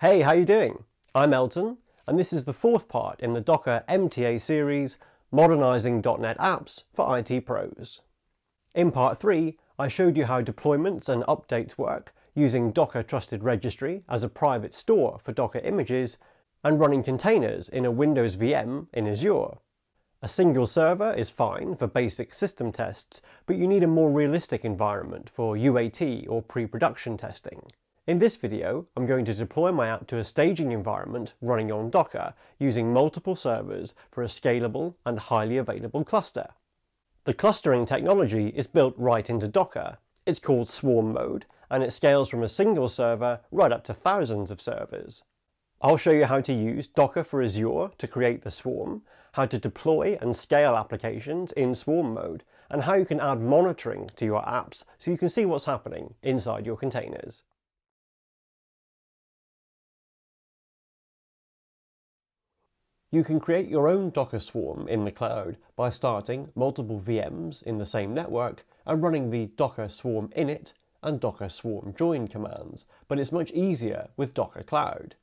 Hey, how you doing? I'm Elton, and this is the fourth part in the Docker MTA series, Modernising .NET Apps for IT Pros. In part 3, I showed you how deployments and updates work using Docker Trusted Registry as a private store for Docker images and running containers in a Windows VM in Azure. A single server is fine for basic system tests, but you need a more realistic environment for UAT or pre-production testing. In this video, I'm going to deploy my app to a staging environment running on Docker using multiple servers for a scalable and highly available cluster. The clustering technology is built right into Docker. It's called Swarm Mode, and it scales from a single server right up to thousands of servers. I'll show you how to use Docker for Azure to create the swarm, how to deploy and scale applications in swarm mode, and how you can add monitoring to your apps so you can see what's happening inside your containers. You can create your own Docker swarm in the cloud by starting multiple VMs in the same network and running the docker swarm init and docker swarm join commands, but it's much easier with Docker Cloud.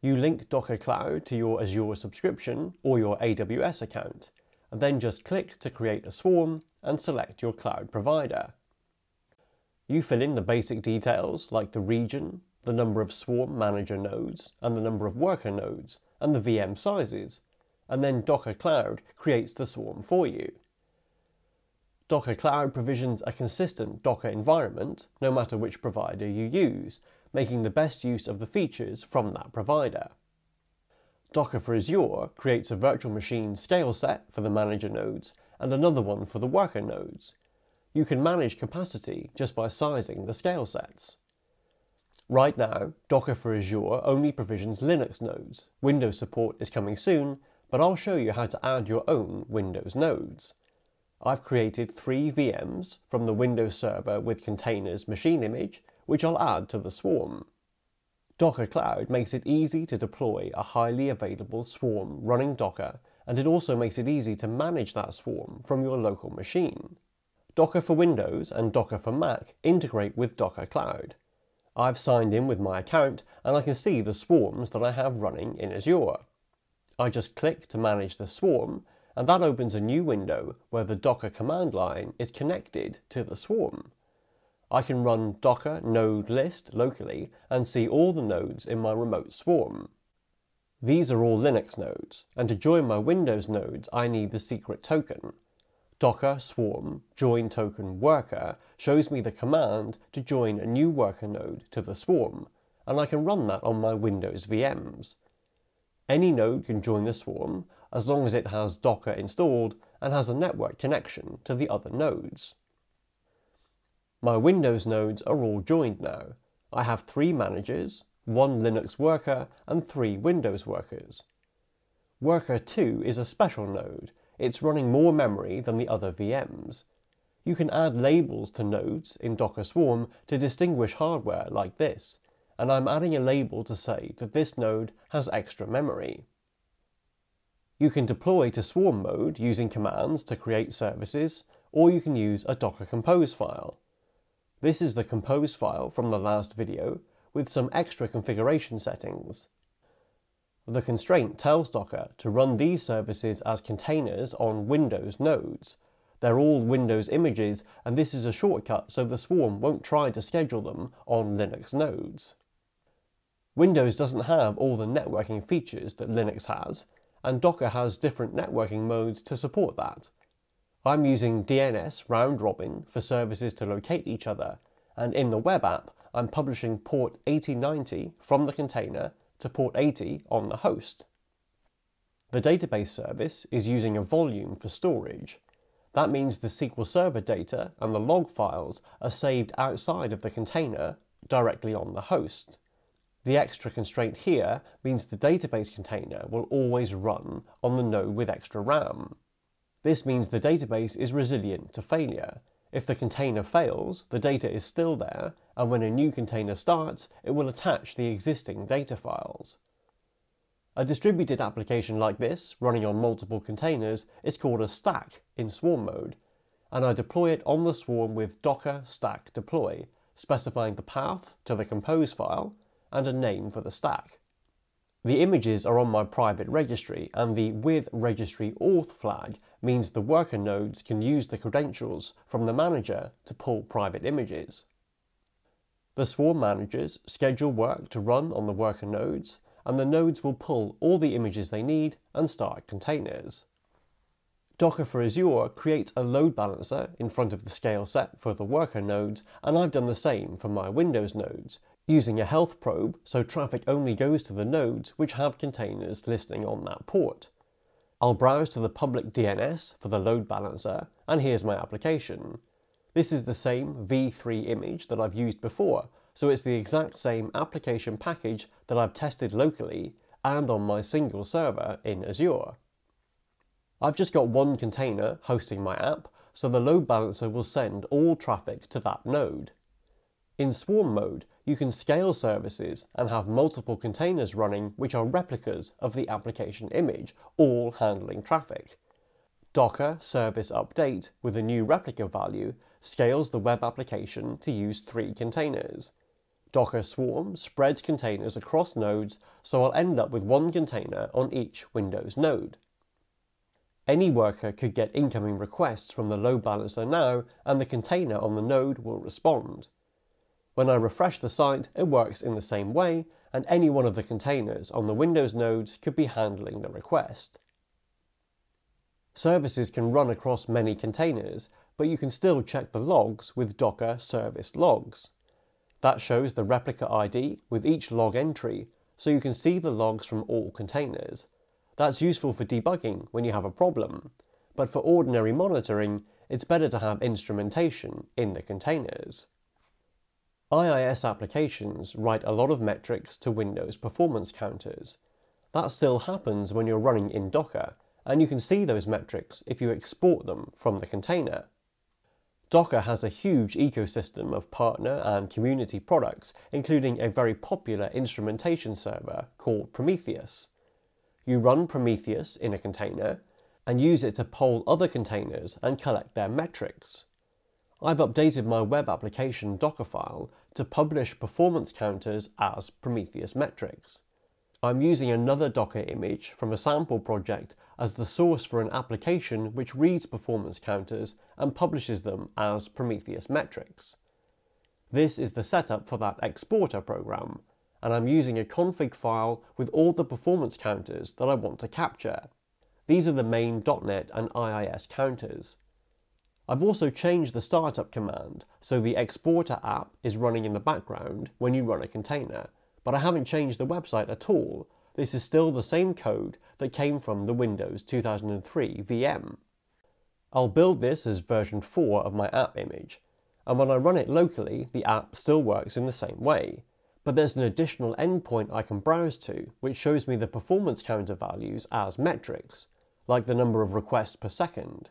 You link Docker Cloud to your Azure subscription or your AWS account, and then just click to create a swarm and select your cloud provider. You fill in the basic details like the region, the number of swarm manager nodes, and the number of worker nodes, and the VM sizes, and then Docker Cloud creates the swarm for you. Docker Cloud provisions a consistent Docker environment, no matter which provider you use, making the best use of the features from that provider. Docker for Azure creates a virtual machine scale set for the manager nodes and another one for the worker nodes. You can manage capacity just by sizing the scale sets. Right now, Docker for Azure only provisions Linux nodes. Windows support is coming soon, but I'll show you how to add your own Windows nodes. I've created three VMs from the Windows Server with containers machine image, which I'll add to the swarm. Docker Cloud makes it easy to deploy a highly available swarm running Docker, and it also makes it easy to manage that swarm from your local machine. Docker for Windows and Docker for Mac integrate with Docker Cloud. I've signed in with my account and I can see the swarms that I have running in Azure. I just click to manage the swarm and that opens a new window where the Docker command line is connected to the swarm. I can run docker node list locally and see all the nodes in my remote swarm. These are all Linux nodes, and to join my Windows nodes I need the secret token. Docker swarm join token worker shows me the command to join a new worker node to the swarm, and I can run that on my Windows VMs. Any node can join the swarm as long as it has Docker installed and has a network connection to the other nodes. My Windows nodes are all joined now. I have three managers, one Linux worker, and three Windows workers. Worker 2 is a special node it's running more memory than the other VMs. You can add labels to nodes in Docker Swarm to distinguish hardware like this, and I'm adding a label to say that this node has extra memory. You can deploy to Swarm mode using commands to create services, or you can use a Docker Compose file. This is the Compose file from the last video, with some extra configuration settings. The constraint tells Docker to run these services as containers on Windows nodes. They're all Windows images, and this is a shortcut so the swarm won't try to schedule them on Linux nodes. Windows doesn't have all the networking features that Linux has, and Docker has different networking modes to support that. I'm using DNS round robin for services to locate each other, and in the web app, I'm publishing port 8090 from the container to port 80 on the host. The database service is using a volume for storage. That means the SQL Server data and the log files are saved outside of the container directly on the host. The extra constraint here means the database container will always run on the node with extra RAM. This means the database is resilient to failure. If the container fails, the data is still there and when a new container starts, it will attach the existing data files. A distributed application like this, running on multiple containers, is called a stack in swarm mode, and I deploy it on the swarm with docker stack deploy, specifying the path to the compose file, and a name for the stack. The images are on my private registry and the with registry auth flag means the worker nodes can use the credentials from the manager to pull private images. The swarm managers schedule work to run on the worker nodes and the nodes will pull all the images they need and start containers. Docker for Azure creates a load balancer in front of the scale set for the worker nodes, and I've done the same for my Windows nodes, using a health probe so traffic only goes to the nodes which have containers listing on that port. I'll browse to the public DNS for the load balancer, and here's my application. This is the same v3 image that I've used before, so it's the exact same application package that I've tested locally and on my single server in Azure. I've just got one container hosting my app, so the load balancer will send all traffic to that node. In Swarm mode, you can scale services and have multiple containers running which are replicas of the application image, all handling traffic. Docker service update with a new replica value scales the web application to use three containers. Docker Swarm spreads containers across nodes, so I'll end up with one container on each Windows node. Any worker could get incoming requests from the load balancer now, and the container on the node will respond. When I refresh the site, it works in the same way, and any one of the containers on the Windows nodes could be handling the request. Services can run across many containers, but you can still check the logs with Docker service logs. That shows the replica ID with each log entry, so you can see the logs from all containers, that's useful for debugging when you have a problem, but for ordinary monitoring, it's better to have instrumentation in the containers. IIS applications write a lot of metrics to Windows performance counters. That still happens when you're running in Docker, and you can see those metrics if you export them from the container. Docker has a huge ecosystem of partner and community products, including a very popular instrumentation server called Prometheus. You run Prometheus in a container and use it to poll other containers and collect their metrics. I've updated my web application Docker file to publish performance counters as Prometheus metrics. I'm using another Docker image from a sample project as the source for an application which reads performance counters and publishes them as Prometheus metrics. This is the setup for that exporter program, and I'm using a config file with all the performance counters that I want to capture. These are the main .NET and IIS counters. I've also changed the startup command so the exporter app is running in the background when you run a container, but I haven't changed the website at all. This is still the same code that came from the Windows 2003 VM. I'll build this as version 4 of my app image, and when I run it locally, the app still works in the same way but there's an additional endpoint I can browse to which shows me the performance counter values as metrics, like the number of requests per second.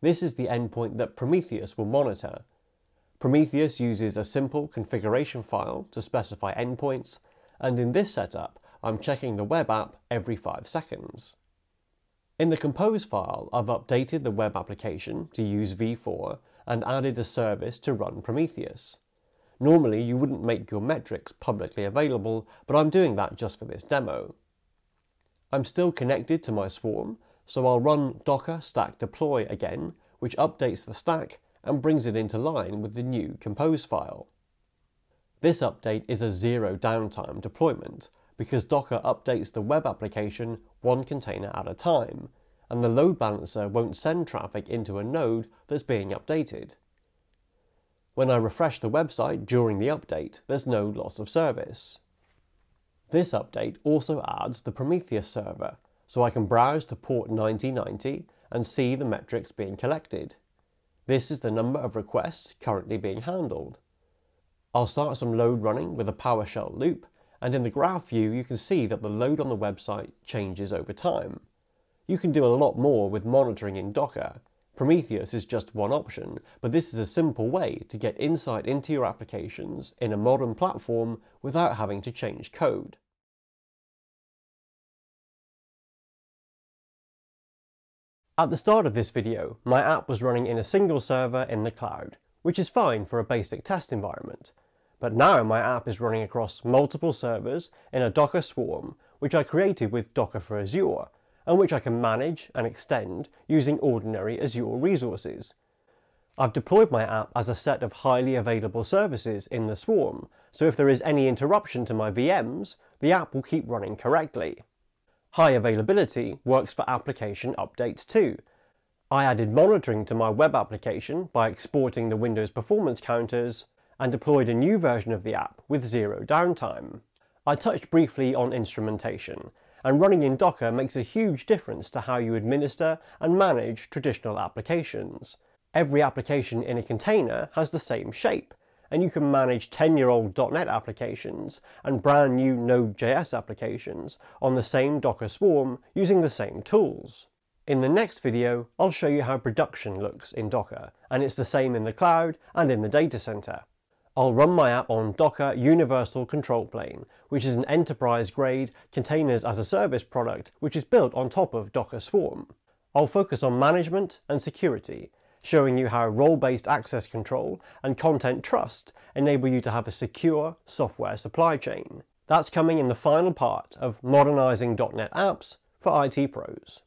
This is the endpoint that Prometheus will monitor. Prometheus uses a simple configuration file to specify endpoints, and in this setup, I'm checking the web app every 5 seconds. In the compose file, I've updated the web application to use v4 and added a service to run Prometheus. Normally you wouldn't make your metrics publicly available, but I'm doing that just for this demo. I'm still connected to my swarm, so I'll run docker stack deploy again, which updates the stack and brings it into line with the new compose file. This update is a zero downtime deployment, because Docker updates the web application one container at a time, and the load balancer won't send traffic into a node that's being updated. When I refresh the website during the update, there's no loss of service. This update also adds the Prometheus server, so I can browse to port 9090 and see the metrics being collected. This is the number of requests currently being handled. I'll start some load running with a PowerShell loop, and in the graph view you can see that the load on the website changes over time. You can do a lot more with monitoring in Docker, Prometheus is just one option, but this is a simple way to get insight into your applications in a modern platform without having to change code. At the start of this video, my app was running in a single server in the cloud, which is fine for a basic test environment. but now my app is running across multiple servers in a Docker swarm, which I created with Docker for Azure, and which I can manage and extend using ordinary Azure resources. I've deployed my app as a set of highly available services in the swarm, so if there is any interruption to my VMs, the app will keep running correctly. High availability works for application updates too. I added monitoring to my web application by exporting the Windows performance counters and deployed a new version of the app with zero downtime. I touched briefly on instrumentation, and running in Docker makes a huge difference to how you administer and manage traditional applications. Every application in a container has the same shape, and you can manage 10-year-old .NET applications and brand new Node.js applications on the same Docker swarm using the same tools. In the next video, I'll show you how production looks in Docker, and it's the same in the cloud and in the data center. I'll run my app on Docker Universal Control Plane, which is an enterprise-grade containers as a service product which is built on top of Docker Swarm. I'll focus on management and security, showing you how role-based access control and content trust enable you to have a secure software supply chain. That's coming in the final part of Modernizing .NET Apps for IT Pros.